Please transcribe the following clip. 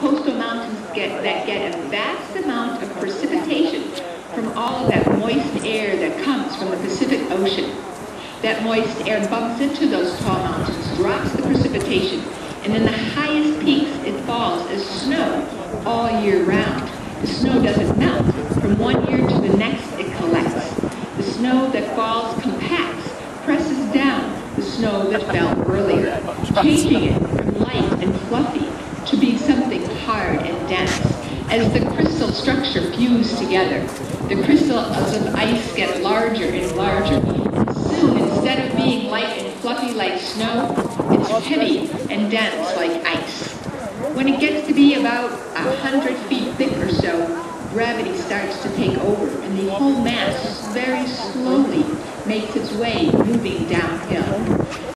coastal mountains get, that get a vast amount of precipitation from all of that moist air that comes from the Pacific Ocean. That moist air bumps into those tall mountains, drops the precipitation, and in the highest peaks it falls as snow all year round. The snow doesn't melt. From one year to the next it collects. The snow that falls compacts, presses down the snow that fell earlier, changing it from light and fluffy to be dense. As the crystal structure fuse together, the crystals of ice get larger and larger. Soon, instead of being light and fluffy like snow, it's heavy and dense like ice. When it gets to be about a hundred feet thick or so, gravity starts to take over and the whole mass very slowly makes its way moving downhill.